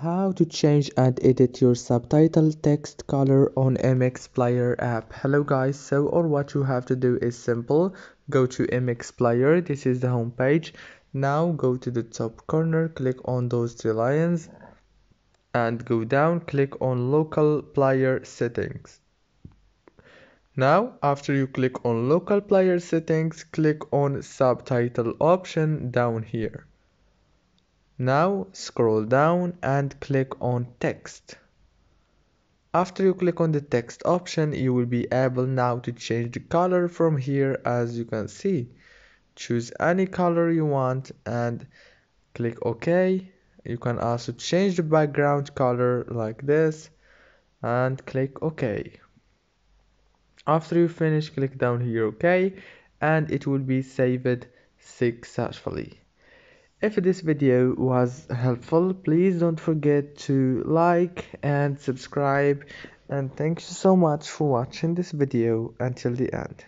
how to change and edit your subtitle text color on mx player app. Hello guys so all what you have to do is simple. Go to mx player this is the home page. Now go to the top corner click on those three lines and go down click on local player settings. Now after you click on local player settings click on subtitle option down here now scroll down and click on text. After you click on the text option, you will be able now to change the color from here as you can see. Choose any color you want and click OK. You can also change the background color like this and click OK. After you finish, click down here OK and it will be saved successfully. If this video was helpful, please don't forget to like and subscribe and thank you so much for watching this video until the end.